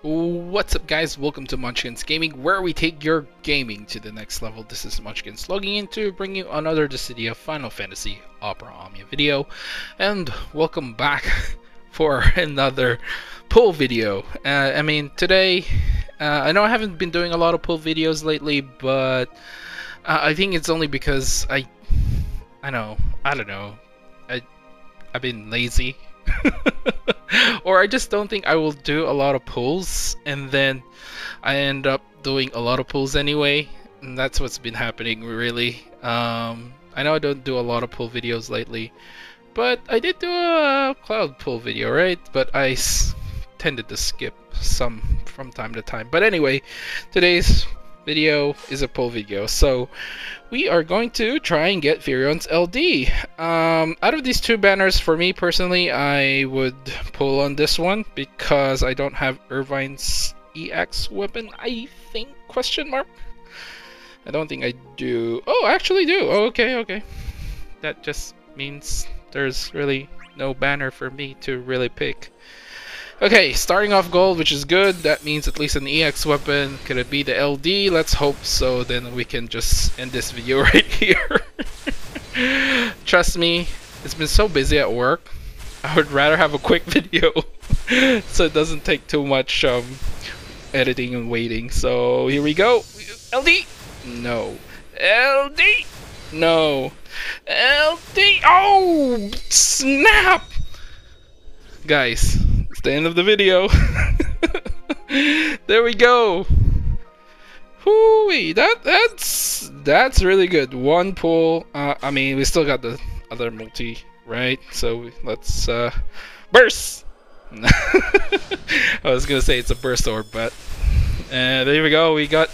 What's up guys, welcome to Monchkinz Gaming, where we take your gaming to the next level. This is Monchkinz logging in to bring you another Dissidia Final Fantasy Opera Omnia video. And welcome back for another pull video. Uh, I mean, today, uh, I know I haven't been doing a lot of pull videos lately, but uh, I think it's only because I, I know, I don't know, I, I've been lazy or I just don't think I will do a lot of pulls and then I end up doing a lot of pulls anyway and that's what's been happening really. Um, I know I don't do a lot of pull videos lately but I did do a cloud pull video right? But I tended to skip some from time to time. But anyway today's video is a pull video. So we are going to try and get Firion's LD. Um, out of these two banners, for me personally, I would pull on this one because I don't have Irvine's EX weapon, I think, question mark? I don't think I do. Oh, I actually do. Oh, okay, okay. That just means there's really no banner for me to really pick. Okay, starting off gold, which is good. That means at least an EX weapon. Could it be the LD? Let's hope so. Then we can just end this video right here. Trust me, it's been so busy at work. I would rather have a quick video so it doesn't take too much um, editing and waiting. So here we go. LD! No. LD! No. LD! Oh! Snap! Guys, the end of the video. there we go. Hooey, that that's that's really good. One pull. Uh, I mean, we still got the other multi, right? So let's uh, burst. I was gonna say it's a burst orb, but uh, there we go. We got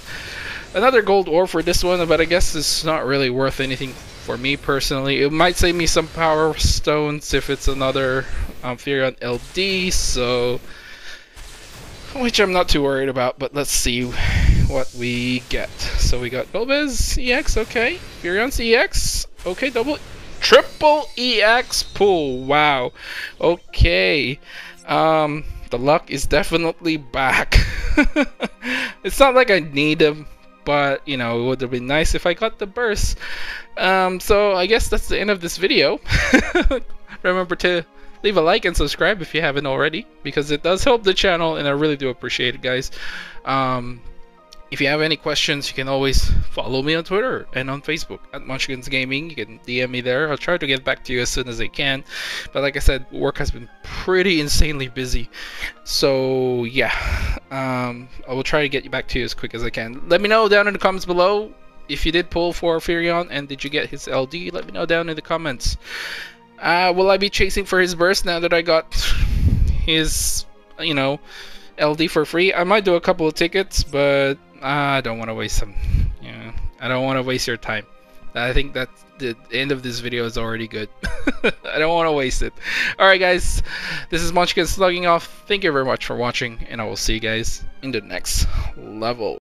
another gold ore for this one, but I guess it's not really worth anything for me personally. It might save me some power stones if it's another um, Firion LD, so which I'm not too worried about, but let's see what we get. So we got Golbez EX, okay. Firion's EX, okay, double triple EX pull. Wow. Okay. Um the luck is definitely back. it's not like I need them but you know it would have been nice if I got the burst. Um, so I guess that's the end of this video. Remember to leave a like and subscribe if you haven't already because it does help the channel and I really do appreciate it guys. Um, if you have any questions, you can always follow me on Twitter and on Facebook at Monchkinz Gaming. You can DM me there. I'll try to get back to you as soon as I can. But like I said, work has been pretty insanely busy. So yeah, um, I will try to get you back to you as quick as I can. Let me know down in the comments below if you did pull for Firion and did you get his LD. Let me know down in the comments. Uh, will I be chasing for his burst now that I got his, you know, LD for free? I might do a couple of tickets, but I don't want to waste some. Yeah, I don't want to waste your time. I think that the end of this video is already good. I don't want to waste it. Alright guys, this is Monchkinz logging off. Thank you very much for watching, and I will see you guys in the next level.